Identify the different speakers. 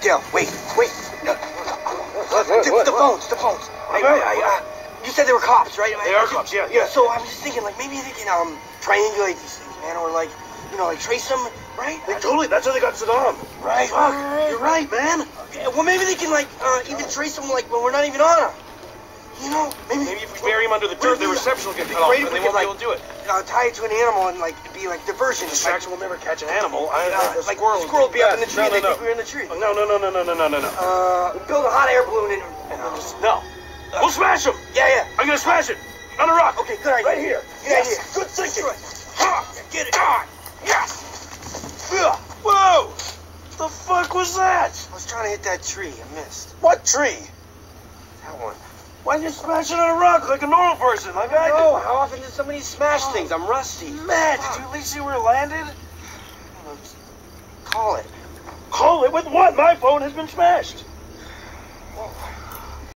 Speaker 1: Dale, wait, wait. No. The, the phones, the phones. I, I, I, uh, you said they were cops, right?
Speaker 2: They are cops, yeah, yeah.
Speaker 1: So I was just thinking, like, maybe they can um triangulate these things, man, or like, you know, like trace them, right?
Speaker 2: They totally, that's how they got Saddam.
Speaker 1: Right.
Speaker 2: Fuck, you're right, man.
Speaker 1: Well, maybe they can like uh, even trace them like when we're not even on them. You know, maybe.
Speaker 2: Maybe if we bury him under the dirt, the reception will get cut off, and they won't be able to do it.
Speaker 1: Uh, tie it to an animal and like be like diversion.
Speaker 2: Distraction will never catch an animal. I,
Speaker 1: Like, uh, like
Speaker 2: squirrel.
Speaker 1: squirrel would be up in the tree.
Speaker 2: No, no,
Speaker 1: they think we're in the tree.
Speaker 2: No, no, no, no, no, no, no, no, no.
Speaker 1: Uh, build a hot air balloon and.
Speaker 2: No. We'll smash him.
Speaker 1: yeah, yeah.
Speaker 2: I'm gonna smash it. On a rock.
Speaker 1: Okay, good idea.
Speaker 2: Right here.
Speaker 1: Good
Speaker 2: Yes.
Speaker 1: idea.
Speaker 2: Good thinking. Ha!
Speaker 1: Get it.
Speaker 2: Ah! Yes. Whoa! The fuck was that?
Speaker 1: I was trying to hit that tree. I missed.
Speaker 2: What tree?
Speaker 1: That one.
Speaker 2: Why'd you smash it on a rock like a normal person, like I do.
Speaker 1: No, how often did somebody smash
Speaker 2: Oh.
Speaker 1: things? I'm rusty.
Speaker 2: Matt, did you at least see where it landed?
Speaker 1: Call it.
Speaker 2: Call it with what? My phone has been smashed.